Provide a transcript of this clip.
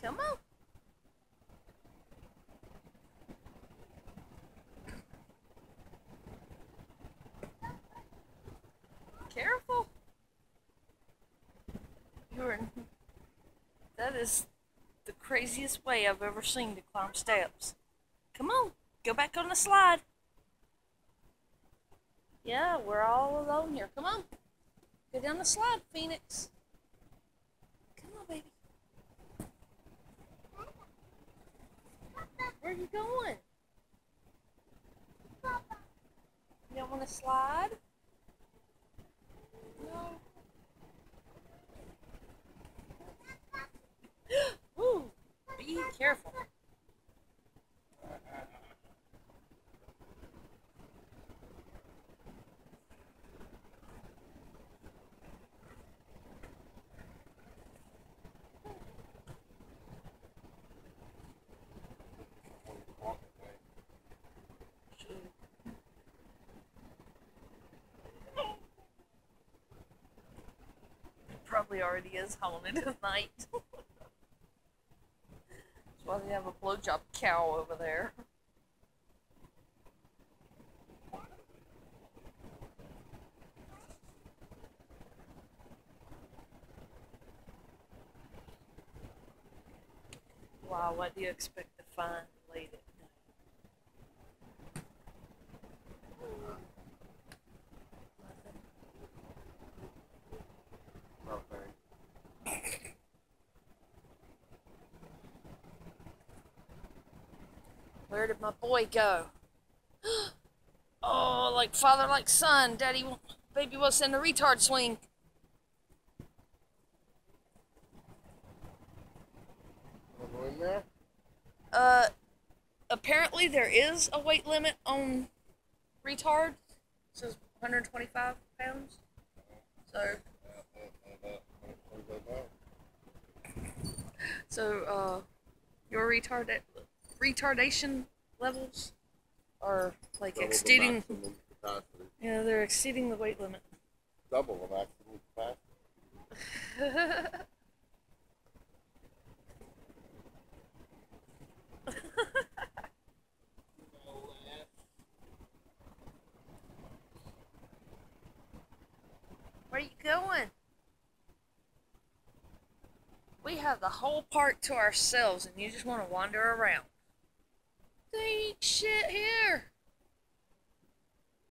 Come on. Careful. You're. That is the craziest way I've ever seen to climb steps. Come on, go back on the slide. Yeah, we're all alone here. Come on. Go down the slide, Phoenix. Come on, baby. Going? You don't want to slide? No. Ooh, be careful. Probably already is haunted at night. That's why they have a blowjob cow over there. Wow, what do you expect to find late at night? Nothing. Where did my boy go? oh, like father, like son. Daddy, baby was in the retard swing. In there? Uh, apparently there is a weight limit on retard. It says 125 pounds. So, so uh, your retard retardation levels are like double exceeding. capacity. Yeah, they're exceeding the weight limit. Double the maximum capacity. Where are you going? We have the whole park to ourselves, and you just want to wander around. There ain't shit here.